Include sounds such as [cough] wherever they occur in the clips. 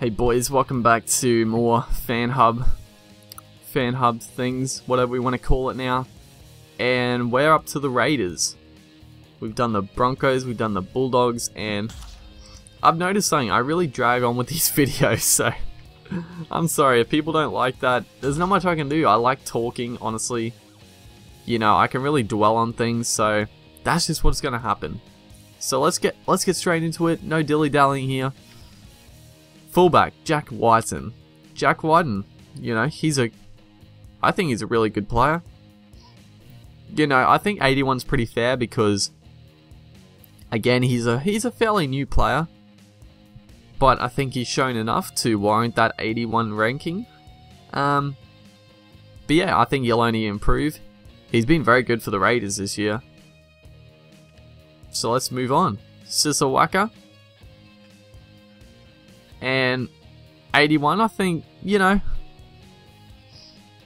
Hey boys, welcome back to more Fan Hub, Fan Hub things, whatever we want to call it now. And we're up to the Raiders. We've done the Broncos, we've done the Bulldogs, and I've noticed something, I really drag on with [laughs] these videos, so [laughs] I'm sorry if people don't like that. There's not much I can do. I like talking, honestly. You know, I can really dwell on things, so that's just what's gonna happen. So let's get let's get straight into it. No dilly dallying here. Fullback, Jack Wighton. Jack Wighton, you know, he's a I think he's a really good player. You know, I think 81's pretty fair because again, he's a he's a fairly new player. But I think he's shown enough to warrant that 81 ranking. Um but yeah, I think he'll only improve. He's been very good for the Raiders this year. So let's move on. Sisa Waqa. And 81, I think, you know,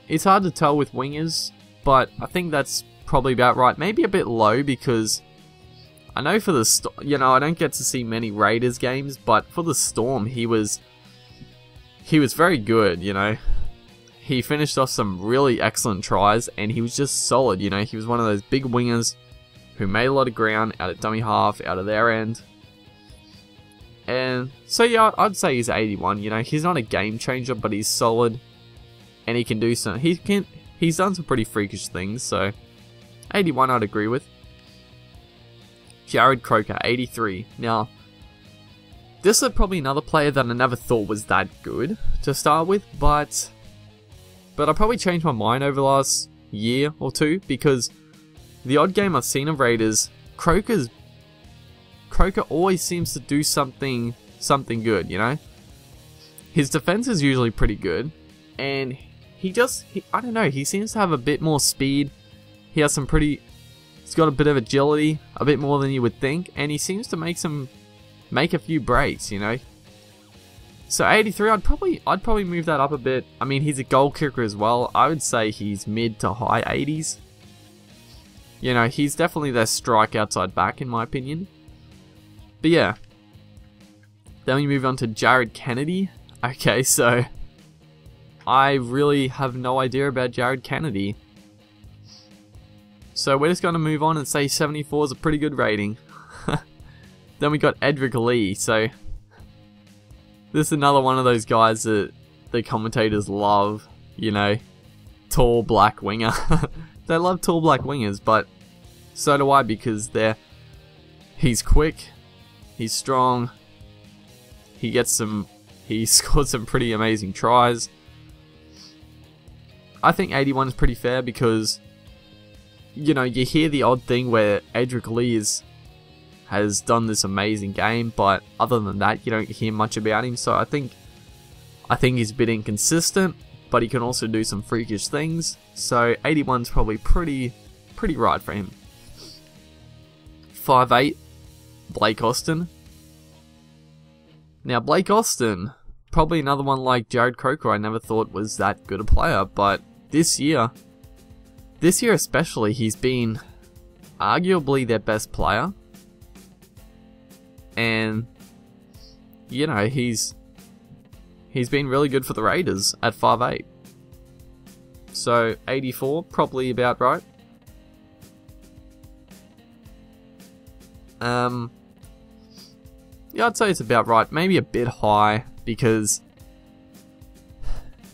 it's hard to tell with wingers, but I think that's probably about right. Maybe a bit low because I know for the, you know, I don't get to see many Raiders games, but for the Storm, he was, he was very good, you know. He finished off some really excellent tries, and he was just solid, you know. He was one of those big wingers who made a lot of ground out of dummy half, out of their end. And so yeah, I'd say he's 81. You know, he's not a game changer, but he's solid, and he can do some. He can. He's done some pretty freakish things. So 81, I'd agree with. Jarrod Croker, 83. Now, this is probably another player that I never thought was that good to start with, but but I probably changed my mind over the last year or two because the odd game I've seen of Raiders, Croker's Croker always seems to do something something good, you know? His defense is usually pretty good, and he just, he, I don't know, he seems to have a bit more speed. He has some pretty, he's got a bit of agility, a bit more than you would think, and he seems to make some, make a few breaks, you know? So 83, I'd probably, I'd probably move that up a bit. I mean, he's a goal kicker as well. I would say he's mid to high 80s. You know, he's definitely their strike outside back, in my opinion. But yeah. Then we move on to Jared Kennedy. Okay, so I really have no idea about Jared Kennedy. So we're just going to move on and say 74 is a pretty good rating. [laughs] then we got Edrick Lee, so this is another one of those guys that the commentators love, you know, tall black winger. [laughs] they love tall black wingers, but so do I because they're he's quick, he's strong, he gets some he [laughs] scored some pretty amazing tries. I think 81 is pretty fair because you know, you hear the odd thing where Edrick Lee is, has done this amazing game, but other than that, you don't hear much about him. So I think I think he's a bit inconsistent, but he can also do some freakish things. So 81's probably pretty pretty right for him. 5'8", Blake Austin. Now, Blake Austin, probably another one like Jarrod Croker I never thought was that good a player, but this year, this year especially, he's been arguably their best player. And, you know, he's he's been really good for the Raiders at 5'8". So, 84, probably about right. Um, yeah, I'd say it's about right. Maybe a bit high because,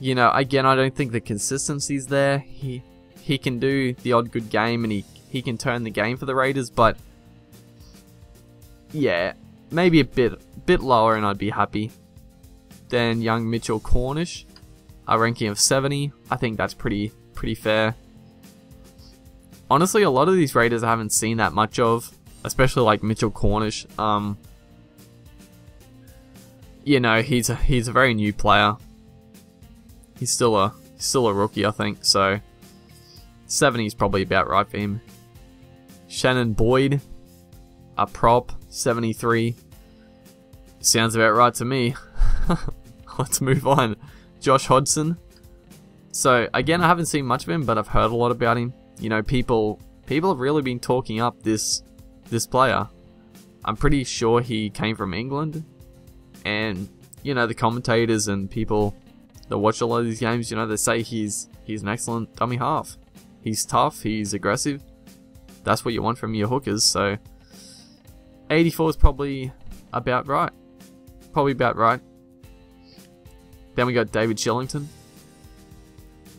you know, again, I don't think the consistency's there. He he can do the odd good game and he he can turn the game for the Raiders, but yeah, maybe a bit bit lower and I'd be happy. Then young Mitchell Cornish, a ranking of 70. I think that's pretty pretty fair. Honestly, a lot of these Raiders I haven't seen that much of especially like Mitchell Cornish. Um, you know, he's a, he's a very new player. He's still a still a rookie, I think. So 70 is probably about right for him. Shannon Boyd, a prop, 73. Sounds about right to me. [laughs] Let's move on. Josh Hodgson. So again, I haven't seen much of him, but I've heard a lot about him. You know, people people have really been talking up this this player. I'm pretty sure he came from England, and you know, the commentators and people that watch a lot of these games, you know, they say he's he's an excellent dummy half. He's tough, he's aggressive. That's what you want from your hookers, so 84 is probably about right. Probably about right. Then we got David Shillington.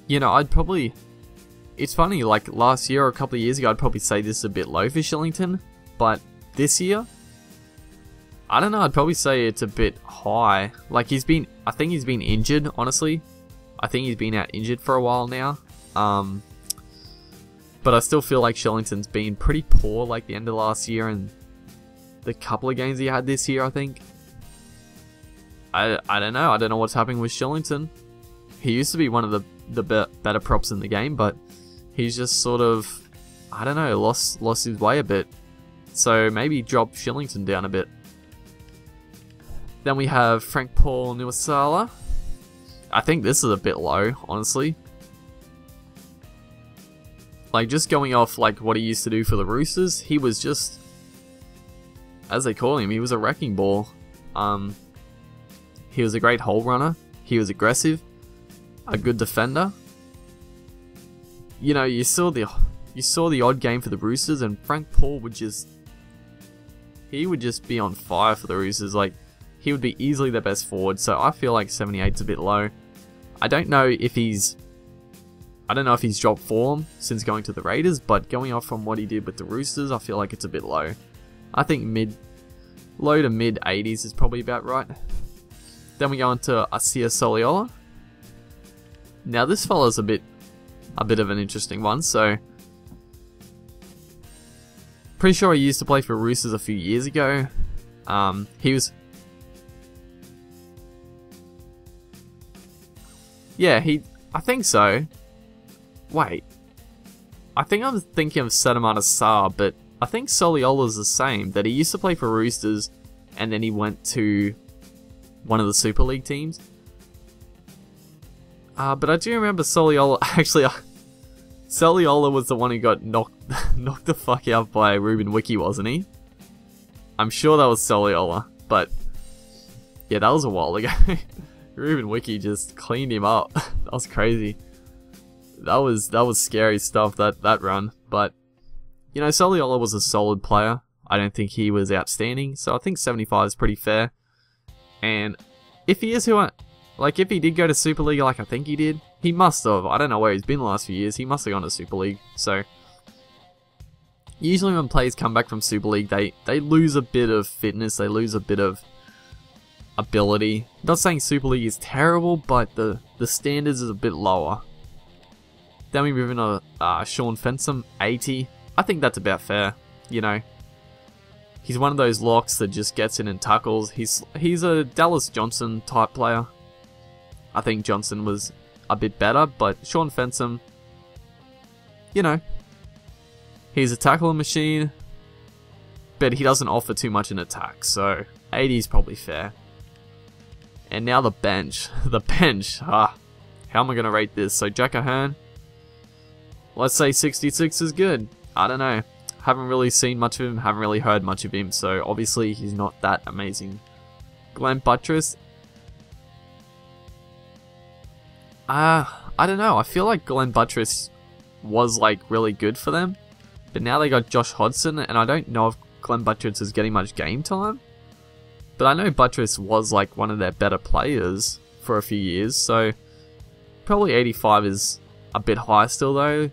You know, I'd probably it's funny, like last year or a couple of years ago, I'd probably say this is a bit low for Shillington, but this year, I don't know, I'd probably say it's a bit high. Like he's been, I think he's been injured, honestly. I think he's been out injured for a while now. Um, but I still feel like Shillington's been pretty poor like the end of last year and the couple of games he had this year, I think. I, I don't know. I don't know what's happening with Shillington. He used to be one of the, the be better props in the game, but he's just sort of, I don't know, lost lost his way a bit. So maybe drop Shillington down a bit. Then we have Frank Paul Nuuausala. I think this is a bit low, honestly. Like, just going off, like, what he used to do for the Roosters, he was just, as they call him, he was a wrecking ball. Um, he was a great hole runner. He was aggressive, a good defender, you know, you saw the you saw the odd game for the Roosters, and Frank Paul would just he would just be on fire for the Roosters. Like he would be easily their best forward. So I feel like 78's a bit low. I don't know if he's I don't know if he's dropped form since going to the Raiders, but going off from what he did with the Roosters, I feel like it's a bit low. I think mid low to mid 80s is probably about right. Then we go on to Iosia Soliola. Now this fella's a bit a bit of an interesting one. So, pretty sure he used to play for Roosters a few years ago. Um, he was. Yeah, he. I think so. Wait. I think I'm thinking of Setaimata Sa, but I think Soliola's the same. That he used to play for Roosters, and then he went to one of the Super League teams. Uh, but I do remember Soliola. [laughs] Actually, Soliola was the one who got knocked [laughs] knocked the fuck out by Ruben Wiki, wasn't he? I'm sure that was Soliola, but yeah, that was a while ago. [laughs] Ruben Wiki just cleaned him up. [laughs] that was crazy. That was that was scary stuff that that run, but you know, Soliola was a solid player. I don't think he was outstanding, so I think 75 is pretty fair. And if he is who I like, if he did go to Super League like I think he did, he must have. I don't know where he's been the last few years. He must have gone to Super League. So, usually when players come back from Super League, they, they lose a bit of fitness. They lose a bit of ability. Not saying Super League is terrible, but the, the standards is a bit lower. Then we move into uh, Shaun Fensom, 80. I think that's about fair, you know. He's one of those locks that just gets in and tackles. He's he's a Dallas Johnson type player. I think Johnson was a bit better, but Shaun Fensom, you know, he's a tackling machine, but he doesn't offer too much in attack, so 80 is probably fair. And now the bench. [laughs] The bench. Ah, how am I going to rate this? So Jack Ahearn, let's say 66 is good. I don't know. Haven't really seen much of him, haven't really heard much of him, so obviously he's not that amazing. Glenn Buttriss, Uh, I don't know. I feel like Glenn Buttriss was like really good for them. But now they got Josh Hodgson, and I don't know if Glenn Buttriss is getting much game time. But I know Buttriss was like one of their better players for a few years, so probably 85 is a bit high still though.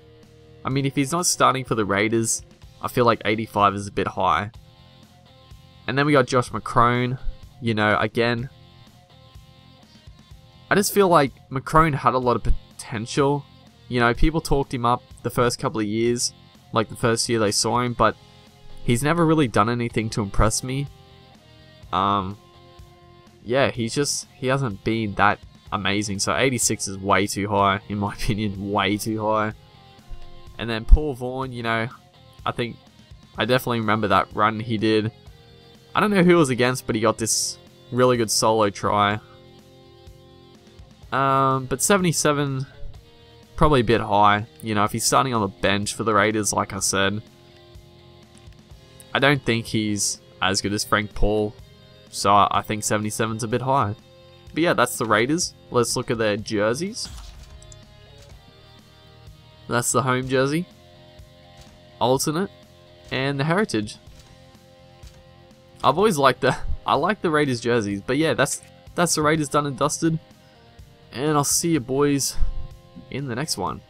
I mean, if he's not starting for the Raiders, I feel like 85 is a bit high. And then we got Josh McCrone. You know, again, I just feel like McCrone had a lot of potential. You know, people talked him up the first couple of years, like the first year they saw him, but he's never really done anything to impress me. Um, yeah, he's just, he hasn't been that amazing. So 86 is way too high, [laughs] in my opinion, way too high. And then Paul Vaughan, you know, I think, I definitely remember that run he did. I don't know who he was against, but he got this really good solo try. Um, but 77, probably a bit high. You know, if he's starting on the bench for the Raiders, like I said, I don't think he's as good as Frank Paul. So I think 77's a bit high. But yeah, that's the Raiders. Let's look at their jerseys. That's the home jersey. Alternate. And the heritage. I've always liked the [laughs] I like the Raiders jerseys, but yeah, that's that's the Raiders done and dusted. And I'll see you boys in the next one.